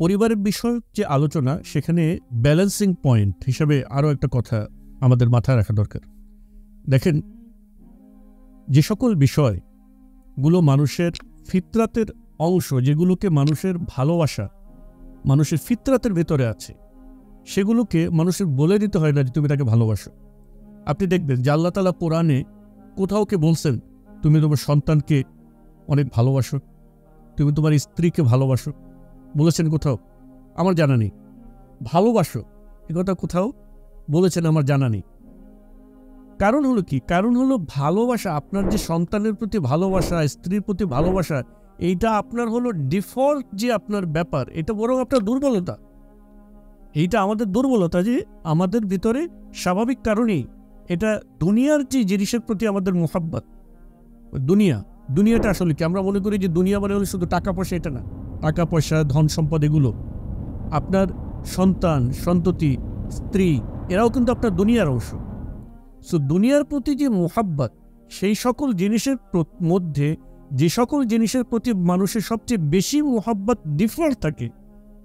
পরিবারের বিষয়ক যে আলোচনা, সেখানে ব্যালেন্সিং পয়েন্ট হিসাবে আরও একটা কথা আমাদের মাথায় রাখা দরকার। দেখেন, যে সকল বিষয়গুলো মানুষের ফিতরাতের অংশ, যেগুলোকে মানুষের ভালোবাসা, মানুষের ফিতরাতের ভেতরে আছে, সেগুলোকে মানুষের বলে দিতে হয় না যে তুমি তাকে ভালোবাসো। আপনি দেখবেন যে আল্লাহ তালা কোরআনে কোথাও কে বলছেন, তুমি তোমার সন্তানকে অনেক ভালোবাসো, তুমি তোমার স্ত্রীকে ভালোবাসো। বলেছেন কোথাও? আমার জানা নেই। ভালোবাসো, এ কথা কোথাও বলেছেন আমার জানা নেই। কারণ হলো কি? কারণ হলো ভালোবাসা, আপনার যে সন্তানের প্রতি ভালোবাসা, স্ত্রীর প্রতি ভালোবাসা, এইটা আপনার হলো ডিফল্ট যে আপনার ব্যাপার, এটা বরং আপনার দুর্বলতা। এইটা আমাদের দুর্বলতা যে আমাদের ভিতরে স্বাভাবিক কারণেই এটা দুনিয়ার যে জিনিসের প্রতি আমাদের মোহাব্বত, দুনিয়া। দুনিয়াটা আসলে কি? আমরা মনে করি যে দুনিয়া মানে হলো শুধু টাকা পয়সা, এটা না। টাকা পয়সা, ধন সম্পদ, এগুলো। আপনার সন্তান, সন্ততি, স্ত্রী, এরাও কিন্তু আপনার দুনিয়ার অংশ। সো দুনিয়ার প্রতি যে মোহাব্বত, সেই সকল জিনিসের মধ্যে যে সকল জিনিসের প্রতি মানুষের সবচেয়ে বেশি মোহাব্বত ডিফল্ট থাকে,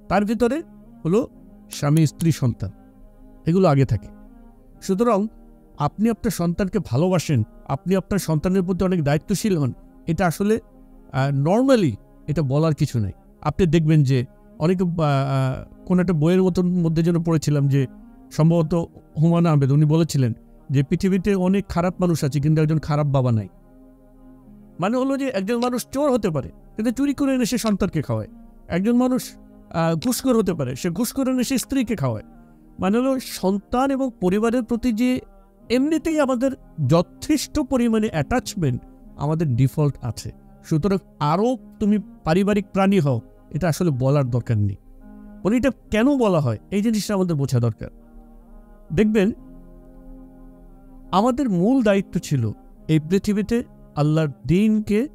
তার ভিতরে হলো স্বামী, স্ত্রী, সন্তান। এগুলো আগে থাকে। সুতরাং আপনি আপনার সন্তানকে ভালোবাসেন, আপনি আপনার সন্তানের প্রতি অনেক দায়িত্বশীল হন এটা আসলে নর্মালি এটা বলার কিছু নেই। আপনি দেখবেন যে অনেক কোনো একটা বইয়ের মতন মধ্যে যেন পড়েছিলাম যে সম্ভবত হুমায়ুন আহমেদ, উনি বলেছিলেন যে পৃথিবীতে অনেক খারাপ মানুষ আছে কিন্তু একজন খারাপ বাবা নাই। মানে হলো যে একজন মানুষ চোর হতে পারে, কিন্তু চুরি করে এনে সে সন্তানকে খাওয়ায়। একজন মানুষ ঘুষখোর হতে পারে, সে ঘুষ করে এনে সে স্ত্রীকে খাওয়ায়। মানে হলো সন্তান এবং পরিবারের প্রতি যে এমনিতেই আমাদের যথেষ্ট পরিমাণে অ্যাটাচমেন্ট আমাদের ডিফল্ট আছে। সুতরাং আরও তুমি পারিবারিক প্রাণী হও, এটা আসলে বলার দরকার নেই। বলে, এটা কেন বলা হয়? এই জিনিসটা আমাদের বোঝা দরকার। দেখবেন, আমাদের মূল দায়িত্ব ছিল এই পৃথিবীতে আল্লাহর দিনকে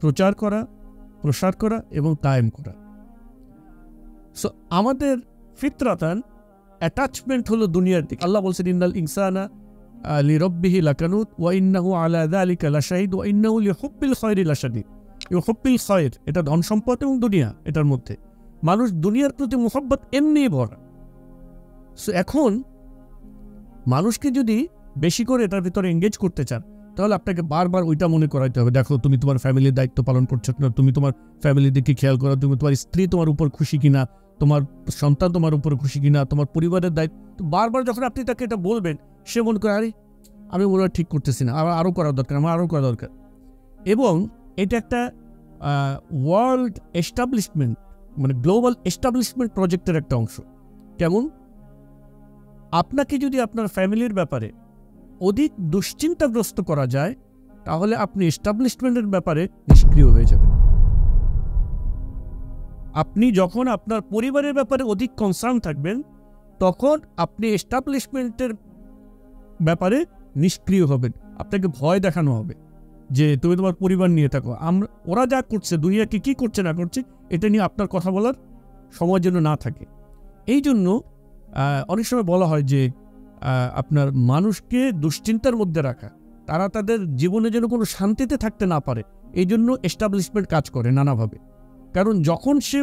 প্রচার করা, প্রসার করা এবং কায়েম করা। সো আমাদের ফিতরাতান অ্যাটাচমেন্ট হলো দুনিয়ার দিকে। আল্লাহ বলছেন ইন্দাল ইনসানা এটা ধন সম্পদ এবং দুনিয়া এটার মধ্যে। মানুষ দুনিয়ার প্রতি এমনি ভরা। সো এখন মানুষকে যদি বেশি করে এটার ভিতরে এঙ্গেজ করতে চান, তাহলে আপনাকে বারবার ওইটা মনে করাইতে হবে। দেখো, তুমি তোমার ফ্যামিলির দায়িত্ব পালন করছ না তুমি তোমার ফ্যামিলির দিকে খেয়াল করো, তুমি তোমার স্ত্রী তোমার উপর খুশি কিনা তোমার সন্তান তোমার উপর খুশি কিনা, তোমার পরিবারের দায়িত্ব বারবার যখন আপনি তাকে এটা বলবেন, সে মনে করে, আরে, আমি মনে হয় ঠিক করতেছি না আমার আরও করা দরকার, আমার আরও করা দরকার। এবং এটা একটা ওয়ার্ল্ড এস্টাবলিশমেন্ট মানে গ্লোবাল এস্টাবলিশমেন্ট প্রজেক্টের একটা অংশ। কেমন? আপনাকে যদি আপনার ফ্যামিলির ব্যাপারে অধিক দুশ্চিন্তাগ্রস্ত করা যায়, তাহলে আপনি এস্টাবলিশমেন্টের ব্যাপারে নিষ্ক্রিয় আপনি যখন আপনার পরিবারের ব্যাপারে অধিক কনসার্ন থাকবেন, তখন আপনি এস্টাবলিশমেন্টের ব্যাপারে নিষ্ক্রিয় হবেন। আপনাকে ভয় দেখানো হবে যে তুমি তোমার পরিবার নিয়ে থাকো। আমরা ওরা যা করছে দুনিয়াকে কি করছে, না করছে, এটা নিয়ে আপনার কথা বলার সময় যেন না থাকে। এই জন্য অনেক সময় বলা হয় যে আপনার মানুষকে দুশ্চিন্তার মধ্যে রাখা। তারা তাদের জীবনে যেন কোনো শান্তিতে থাকতে না পারে। এই জন্য এস্টাবলিশমেন্ট কাজ করে নানাভাবে। কারণ যখন সে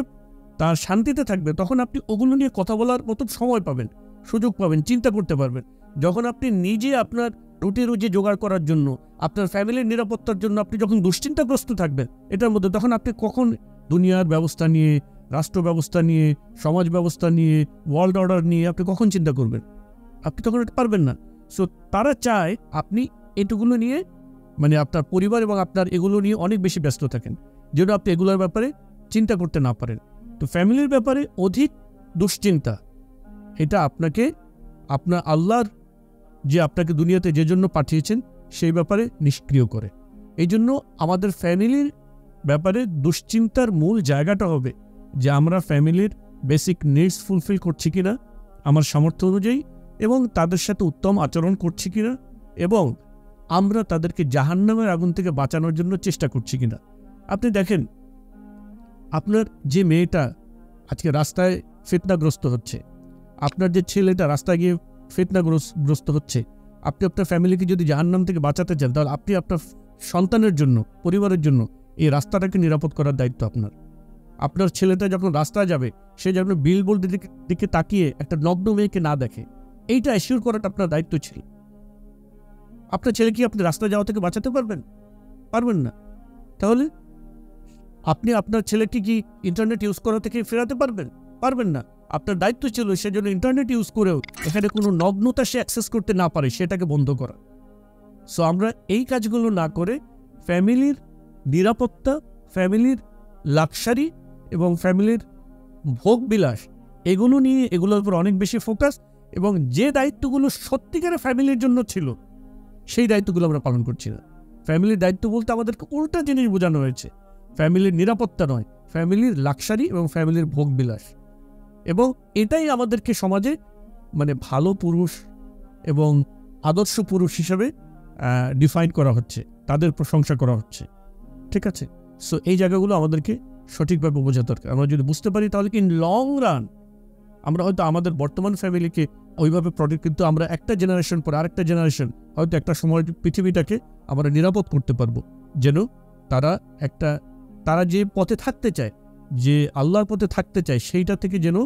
তার শান্তিতে থাকবে, তখন আপনি ওগুলো নিয়ে কথা বলার মতো সময় পাবেন, সুযোগ পাবেন, চিন্তা করতে পারবেন। যখন আপনি নিজে আপনার রুটি রুজি জোগাড় করার জন্য, আপনার ফ্যামিলির নিরাপত্তার জন্য আপনি যখন দুশ্চিন্তাগ্রস্ত থাকবেন, এটার মধ্যে তখন আপনি কখন দুনিয়ার ব্যবস্থা নিয়ে, রাষ্ট্র ব্যবস্থা নিয়ে, সমাজ ব্যবস্থা নিয়ে ওয়ার্ল্ড অর্ডার নিয়ে আপনি কখন চিন্তা করবেন? আপনি তখন এটা পারবেন না। সো তারা চায় আপনি এটুগুলো নিয়ে মানে আপনার পরিবার এবং আপনার এগুলো নিয়ে অনেক বেশি ব্যস্ত থাকেন। যেন আপনি এগুলোর ব্যাপারে চিন্তা করতে না পারেন। তো ফ্যামিলির ব্যাপারে অধিক দুশ্চিন্তা। এটা আপনাকে, আপনার আল্লাহর যে আপনাকে দুনিয়াতে যে জন্য পাঠিয়েছেন, সেই ব্যাপারে নিষ্ক্রিয় করে। এই জন্য আমাদের ফ্যামিলির ব্যাপারে দুশ্চিন্তার মূল জায়গাটা হবে যে আমরা ফ্যামিলির বেসিক নিডস ফুলফিল করছি কিনা, আমার সামর্থ্য অনুযায়ী এবং তাদের সাথে উত্তম আচরণ করছি কিনা এবং আমরা তাদেরকে জাহান্নামের আগুন থেকে বাঁচানোর জন্য চেষ্টা করছি কিনা। আপনি দেখেন আপনার যে মেয়েটা আজকে রাস্তায় ফেতনাগ্রস্ত হচ্ছে, আপনার যে ছেলেটা রাস্তায় গিয়ে ফিতনাগ্রস্ত হচ্ছে, আপনি আপনার ফ্যামিলিকে যদি জাহান্নাম থেকে বাঁচাতে চান, তাহলে আপনি আপনার সন্তানের জন্য, পরিবারের জন্য এই রাস্তাটাকে নিরাপদ করার দায়িত্ব আপনার। আপনার ছেলেটা যখন রাস্তায় যাবে, সে যেন বিল দিকে দিকে তাকিয়ে একটা নগ্ন মেয়েকে না দেখে, এইটা অ্যাসিওর করাটা আপনার দায়িত্ব ছিল। আপনার ছেলে কি আপনি রাস্তায় যাওয়া থেকে বাঁচাতে পারবেন? পারবেন না। তাহলে আপনি আপনার ছেলেকে কি ইন্টারনেট ইউজ করা থেকে ফেরাতে পারবেন? পারবেন না। আপনার দায়িত্ব ছিল সে যেন ইন্টারনেট ইউজ করেও এখানে কোনো নগ্নতা সে অ্যাক্সেস করতে না পারে, সেটাকে বন্ধ করা। সো আমরা এই কাজগুলো না করে ফ্যামিলির নিরাপত্তা, ফ্যামিলির লাক্সারি এবং ফ্যামিলির ভোগ বিলাস এগুলো নিয়ে এগুলোর উপর অনেক বেশি ফোকাস এবং যে দায়িত্বগুলো সত্যিকারের ফ্যামিলির জন্য ছিল, সেই দায়িত্বগুলো আমরা পালন করছি না। ফ্যামিলির দায়িত্ব বলতে আমাদেরকে উল্টা জিনিস বোঝানো হয়েছে। ফ্যামিলির নিরাপত্তা নয় ফ্যামিলির লাক্সারি এবং ফ্যামিলির ভোগ বিলাস এবং এটাই আমাদেরকে সমাজে মানে ভালো পুরুষ এবং আদর্শ পুরুষ হিসাবে ডিফাইন করা হচ্ছে, তাদের প্রশংসা করা হচ্ছে। ঠিক আছে? সো এই জায়গাগুলো আমাদেরকে সঠিকভাবে বোঝা দরকার। আমরা যদি বুঝতে পারি, তাহলে কি লং রান আমরা হয়তো আমাদের বর্তমান ফ্যামিলিকে ওইভাবে প্রটেক্ট কিন্তু আমরা একটা জেনারেশন পরে আরেকটা জেনারেশন হয়তো একটা সময় পৃথিবীটাকে আমরা নিরাপদ করতে পারব। যেন তারা একটা তারা যে পথে থাকতে চায়, যে আল্লাহর পথে থাকতে চায়, সেইটা থেকে যেন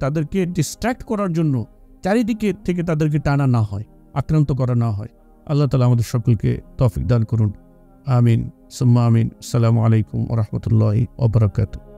তাদেরকে ডিস্ট্র্যাক্ট করার জন্য চারিদিকে থেকে তাদেরকে টানা না হয়, আক্রান্ত করা না হয়। আল্লাহ তালা আমাদের সকলকে তফিক দান করুন। আমিন। সুম্মা আমিন। সালামু আলাইকুম রহমতুল্লাহ ওবরাকাতু